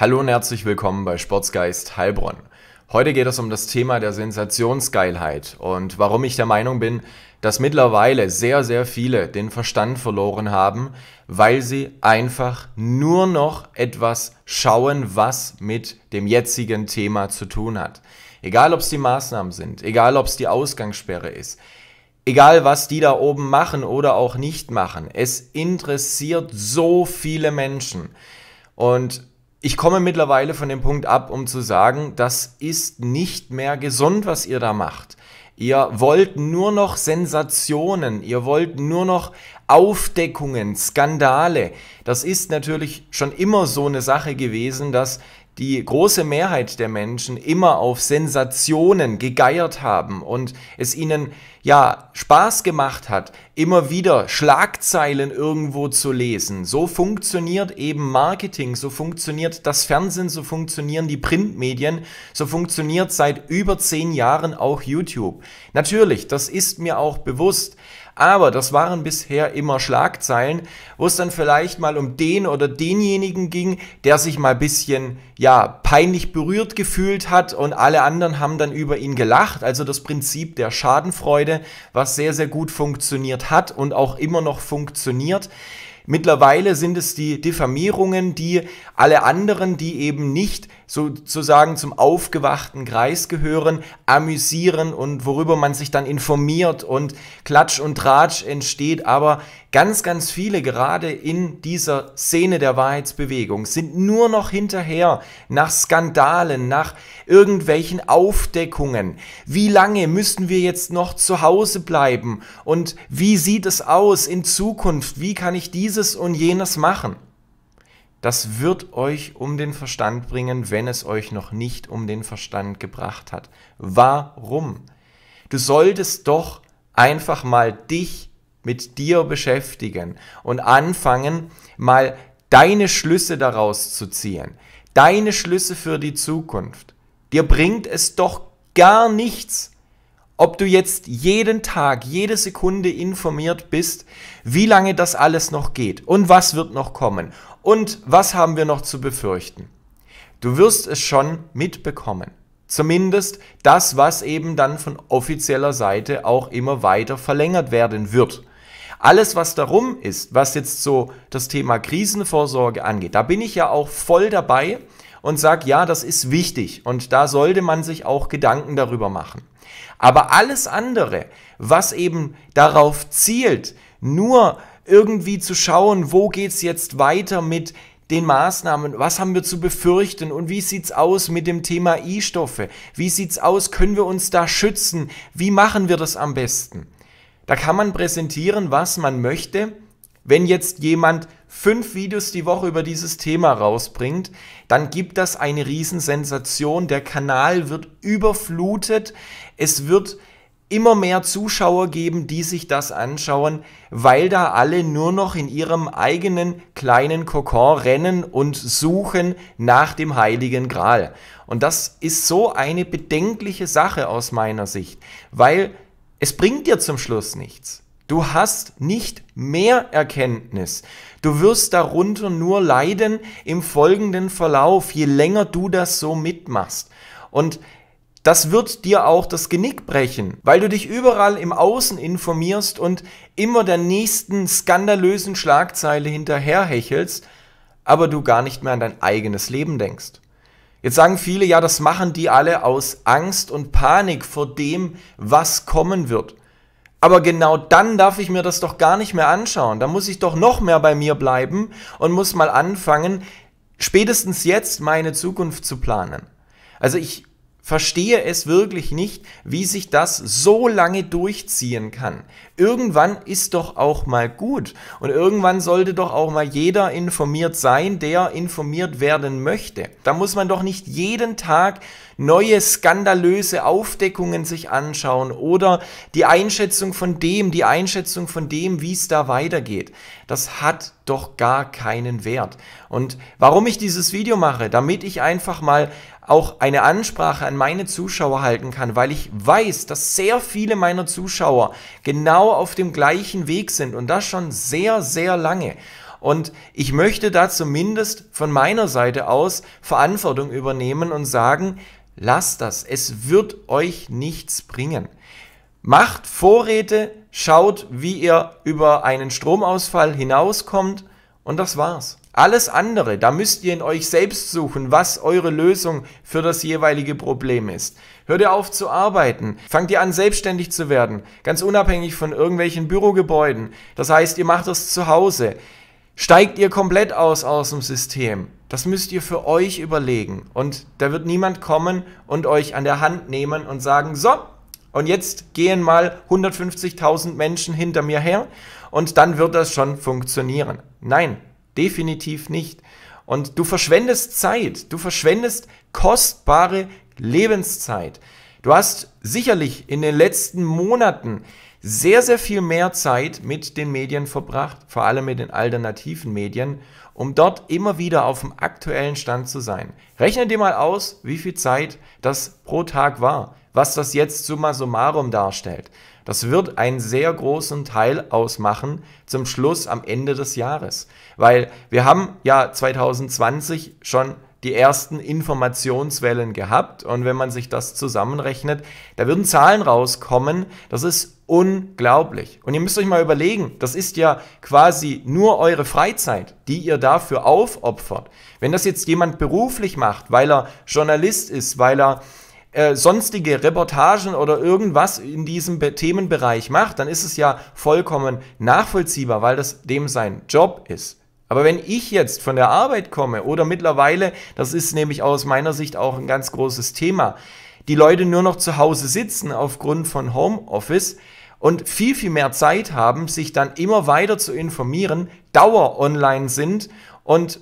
Hallo und herzlich willkommen bei Sportsgeist Heilbronn. Heute geht es um das Thema der Sensationsgeilheit und warum ich der Meinung bin, dass mittlerweile sehr, sehr viele den Verstand verloren haben, weil sie einfach nur noch etwas schauen, was mit dem jetzigen Thema zu tun hat. Egal ob es die Maßnahmen sind, egal ob es die Ausgangssperre ist, egal was die da oben machen oder auch nicht machen, es interessiert so viele Menschen. Und ich komme mittlerweile von dem Punkt ab, um zu sagen, das ist nicht mehr gesund, was ihr da macht. Ihr wollt nur noch Sensationen, ihr wollt nur noch Aufdeckungen, Skandale. Das ist natürlich schon immer so eine Sache gewesen, dass die große Mehrheit der Menschen immer auf Sensationen gegeiert haben und es ihnen ja Spaß gemacht hat, immer wieder Schlagzeilen irgendwo zu lesen. So funktioniert eben Marketing, so funktioniert das Fernsehen, so funktionieren die Printmedien, so funktioniert seit über zehn Jahren auch YouTube. Natürlich, das ist mir auch bewusst, aber das waren bisher immer Schlagzeilen, wo es dann vielleicht mal um den oder denjenigen ging, der sich mal ein bisschen, ja, peinlich berührt gefühlt hat und alle anderen haben dann über ihn gelacht. Also das Prinzip der Schadenfreude, was sehr, sehr gut funktioniert hat und auch immer noch funktioniert. Mittlerweile sind es die Diffamierungen, die alle anderen, die eben nicht sozusagen zum aufgewachten Kreis gehören, amüsieren und worüber man sich dann informiert und Klatsch und Tratsch entsteht. Aber ganz, ganz viele, gerade in dieser Szene der Wahrheitsbewegung, sind nur noch hinterher nach Skandalen, nach irgendwelchen Aufdeckungen. Wie lange müssen wir jetzt noch zu Hause bleiben? Und wie sieht es aus in Zukunft? Wie kann ich dieses und jenes machen? Das wird euch um den Verstand bringen, wenn es euch noch nicht um den Verstand gebracht hat. Warum? Du solltest doch einfach mal dich mit dir beschäftigen und anfangen, mal deine Schlüsse daraus zu ziehen. Deine Schlüsse für die Zukunft. Dir bringt es doch gar nichts, ob du jetzt jeden Tag, jede Sekunde informiert bist, wie lange das alles noch geht und was wird noch kommen und was haben wir noch zu befürchten. Du wirst es schon mitbekommen. Zumindest das, was eben dann von offizieller Seite auch immer weiter verlängert werden wird. Alles, was darum ist, was jetzt so das Thema Krisenvorsorge angeht, da bin ich ja auch voll dabei und sage, ja, das ist wichtig und da sollte man sich auch Gedanken darüber machen. Aber alles andere, was eben darauf zielt, nur irgendwie zu schauen, wo geht's jetzt weiter mit den Maßnahmen, was haben wir zu befürchten und wie sieht's aus mit dem Thema I-Stoffe? Wie sieht's aus? Können wir uns da schützen? Wie machen wir das am besten? Da kann man präsentieren, was man möchte. Wenn jetzt jemand fünf Videos die Woche über dieses Thema rausbringt, dann gibt das eine Riesensensation. Der Kanal wird überflutet. Es wird immer mehr Zuschauer geben, die sich das anschauen, weil da alle nur noch in ihrem eigenen kleinen Kokon rennen und suchen nach dem heiligen Gral. Und das ist so eine bedenkliche Sache aus meiner Sicht, weil es bringt dir zum Schluss nichts. Du hast nicht mehr Erkenntnis. Du wirst darunter nur leiden im folgenden Verlauf, je länger du das so mitmachst. Und das wird dir auch das Genick brechen, weil du dich überall im Außen informierst und immer der nächsten skandalösen Schlagzeile hinterherhechelst, aber du gar nicht mehr an dein eigenes Leben denkst. Jetzt sagen viele, ja, das machen die alle aus Angst und Panik vor dem, was kommen wird. Aber genau dann darf ich mir das doch gar nicht mehr anschauen. Da muss ich doch noch mehr bei mir bleiben und muss mal anfangen, spätestens jetzt meine Zukunft zu planen. Also ich verstehe es wirklich nicht, wie sich das so lange durchziehen kann. Irgendwann ist doch auch mal gut und irgendwann sollte doch auch mal jeder informiert sein, der informiert werden möchte. Da muss man doch nicht jeden Tag neue skandalöse Aufdeckungen sich anschauen oder die Einschätzung von dem, die Einschätzung von dem, wie es da weitergeht. Das hat doch gar keinen Wert. Und warum ich dieses Video mache, damit ich einfach mal auch eine Ansprache an meine Zuschauer halten kann, weil ich weiß, dass sehr viele meiner Zuschauer genau auf dem gleichen Weg sind und das schon sehr, sehr lange. Und ich möchte da zumindest von meiner Seite aus Verantwortung übernehmen und sagen, lasst das, es wird euch nichts bringen. Macht Vorräte, schaut, wie ihr über einen Stromausfall hinauskommt und das war's. Alles andere, da müsst ihr in euch selbst suchen, was eure Lösung für das jeweilige Problem ist. Hört ihr auf zu arbeiten, fangt ihr an selbstständig zu werden, ganz unabhängig von irgendwelchen Bürogebäuden. Das heißt, ihr macht das zu Hause. Steigt ihr komplett aus aus dem System? Das müsst ihr für euch überlegen. Und da wird niemand kommen und euch an der Hand nehmen und sagen, so, und jetzt gehen mal 150.000 Menschen hinter mir her und dann wird das schon funktionieren. Nein, Definitiv nicht. Und du verschwendest Zeit, du verschwendest kostbare Lebenszeit. Du hast sicherlich in den letzten Monaten sehr, sehr viel mehr Zeit mit den Medien verbracht, vor allem mit den alternativen Medien, um dort immer wieder auf dem aktuellen Stand zu sein. Rechne dir mal aus, wie viel Zeit das pro Tag war, was das jetzt summa summarum darstellt. Das wird einen sehr großen Teil ausmachen zum Schluss am Ende des Jahres. Weil wir haben ja 2020 schon die ersten Informationswellen gehabt und wenn man sich das zusammenrechnet, da würden Zahlen rauskommen, das ist unglaublich. Und ihr müsst euch mal überlegen, das ist ja quasi nur eure Freizeit, die ihr dafür aufopfert. Wenn das jetzt jemand beruflich macht, weil er Journalist ist, weil er äh, sonstige Reportagen oder irgendwas in diesem Be Themenbereich macht, dann ist es ja vollkommen nachvollziehbar, weil das dem sein Job ist. Aber wenn ich jetzt von der Arbeit komme oder mittlerweile, das ist nämlich aus meiner Sicht auch ein ganz großes Thema, die Leute nur noch zu Hause sitzen aufgrund von Homeoffice und viel, viel mehr Zeit haben, sich dann immer weiter zu informieren, Dauer online sind und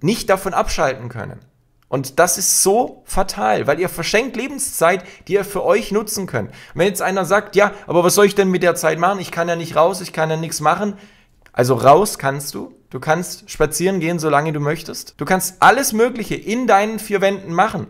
nicht davon abschalten können. Und das ist so fatal, weil ihr verschenkt Lebenszeit, die ihr für euch nutzen könnt. Und wenn jetzt einer sagt, ja, aber was soll ich denn mit der Zeit machen? Ich kann ja nicht raus, ich kann ja nichts machen. Also raus kannst du. Du kannst spazieren gehen, solange du möchtest. Du kannst alles Mögliche in deinen vier Wänden machen.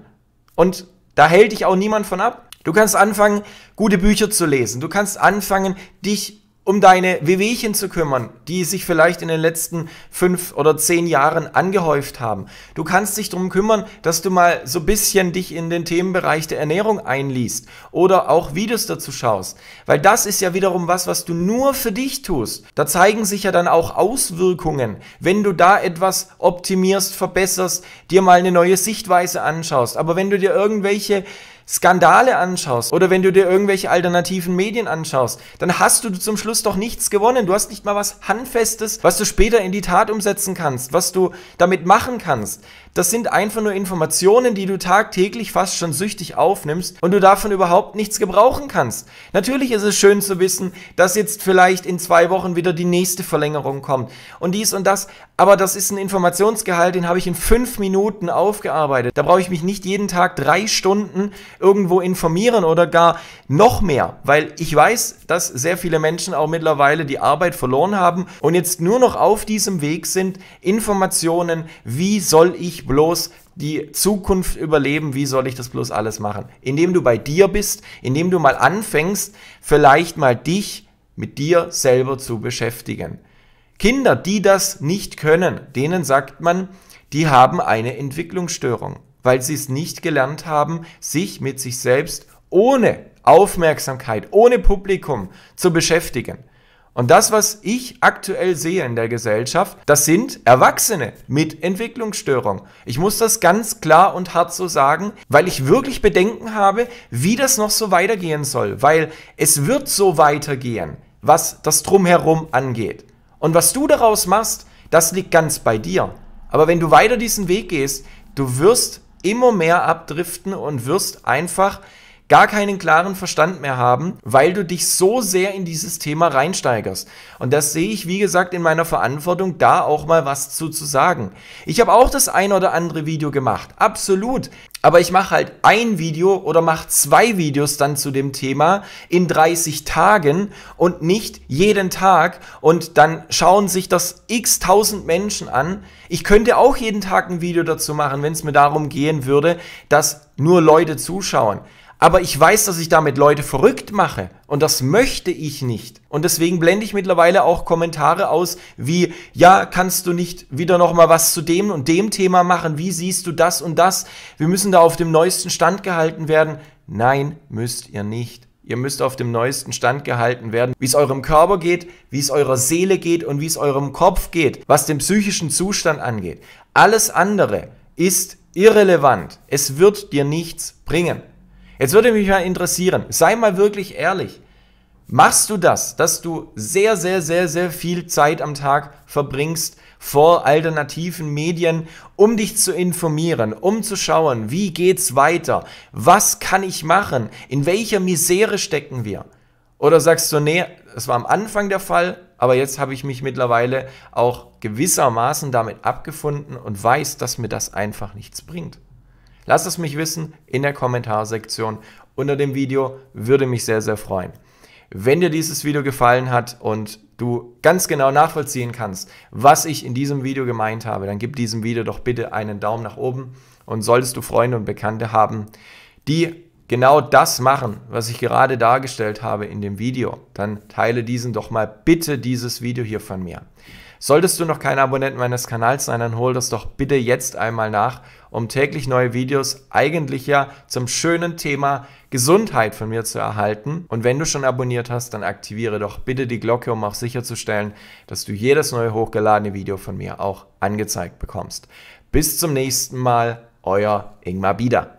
Und da hält dich auch niemand von ab. Du kannst anfangen, gute Bücher zu lesen. Du kannst anfangen, dich um deine Wehwehchen zu kümmern, die sich vielleicht in den letzten fünf oder zehn Jahren angehäuft haben. Du kannst dich darum kümmern, dass du mal so ein bisschen dich in den Themenbereich der Ernährung einliest oder auch Videos dazu schaust. Weil das ist ja wiederum was, was du nur für dich tust. Da zeigen sich ja dann auch Auswirkungen, wenn du da etwas optimierst, verbesserst, dir mal eine neue Sichtweise anschaust. Aber wenn du dir irgendwelche Skandale anschaust oder wenn du dir irgendwelche alternativen Medien anschaust, dann hast du zum Schluss doch nichts gewonnen. Du hast nicht mal was Handfestes, was du später in die Tat umsetzen kannst, was du damit machen kannst. Das sind einfach nur Informationen, die du tagtäglich fast schon süchtig aufnimmst und du davon überhaupt nichts gebrauchen kannst. Natürlich ist es schön zu wissen, dass jetzt vielleicht in zwei Wochen wieder die nächste Verlängerung kommt und dies und das, aber das ist ein Informationsgehalt, den habe ich in fünf Minuten aufgearbeitet. Da brauche ich mich nicht jeden Tag drei Stunden irgendwo informieren oder gar noch mehr, weil ich weiß, dass sehr viele Menschen auch mittlerweile die Arbeit verloren haben und jetzt nur noch auf diesem Weg sind, Informationen, wie soll ich bloß die Zukunft überleben, wie soll ich das bloß alles machen? Indem du bei dir bist, indem du mal anfängst, vielleicht mal dich mit dir selber zu beschäftigen. Kinder, die das nicht können, denen sagt man, die haben eine Entwicklungsstörung, weil sie es nicht gelernt haben, sich mit sich selbst ohne Aufmerksamkeit, ohne Publikum zu beschäftigen. Und das, was ich aktuell sehe in der Gesellschaft, das sind Erwachsene mit Entwicklungsstörung. Ich muss das ganz klar und hart so sagen, weil ich wirklich Bedenken habe, wie das noch so weitergehen soll. Weil es wird so weitergehen, was das drumherum angeht. Und was du daraus machst, das liegt ganz bei dir. Aber wenn du weiter diesen Weg gehst, du wirst immer mehr abdriften und wirst einfach gar keinen klaren Verstand mehr haben, weil du dich so sehr in dieses Thema reinsteigerst. Und das sehe ich, wie gesagt, in meiner Verantwortung, da auch mal was zu, zu sagen. Ich habe auch das ein oder andere Video gemacht, absolut. Aber ich mache halt ein Video oder mache zwei Videos dann zu dem Thema in 30 Tagen und nicht jeden Tag und dann schauen sich das x tausend Menschen an. Ich könnte auch jeden Tag ein Video dazu machen, wenn es mir darum gehen würde, dass nur Leute zuschauen. Aber ich weiß, dass ich damit Leute verrückt mache und das möchte ich nicht. Und deswegen blende ich mittlerweile auch Kommentare aus wie, ja, kannst du nicht wieder noch mal was zu dem und dem Thema machen? Wie siehst du das und das? Wir müssen da auf dem neuesten Stand gehalten werden. Nein, müsst ihr nicht. Ihr müsst auf dem neuesten Stand gehalten werden, wie es eurem Körper geht, wie es eurer Seele geht und wie es eurem Kopf geht, was den psychischen Zustand angeht. Alles andere ist irrelevant. Es wird dir nichts bringen. Jetzt würde mich mal interessieren, sei mal wirklich ehrlich. Machst du das, dass du sehr, sehr, sehr, sehr viel Zeit am Tag verbringst vor alternativen Medien, um dich zu informieren, um zu schauen, wie geht's weiter? Was kann ich machen? In welcher Misere stecken wir? Oder sagst du, nee, das war am Anfang der Fall, aber jetzt habe ich mich mittlerweile auch gewissermaßen damit abgefunden und weiß, dass mir das einfach nichts bringt. Lass es mich wissen in der Kommentarsektion unter dem Video, würde mich sehr, sehr freuen. Wenn dir dieses Video gefallen hat und du ganz genau nachvollziehen kannst, was ich in diesem Video gemeint habe, dann gib diesem Video doch bitte einen Daumen nach oben und solltest du Freunde und Bekannte haben, die genau das machen, was ich gerade dargestellt habe in dem Video, dann teile diesen doch mal bitte dieses Video hier von mir. Solltest du noch kein Abonnent meines Kanals sein, dann hol das doch bitte jetzt einmal nach, um täglich neue Videos eigentlich ja zum schönen Thema Gesundheit von mir zu erhalten. Und wenn du schon abonniert hast, dann aktiviere doch bitte die Glocke, um auch sicherzustellen, dass du jedes neue hochgeladene Video von mir auch angezeigt bekommst. Bis zum nächsten Mal, euer Ingmar Bieder.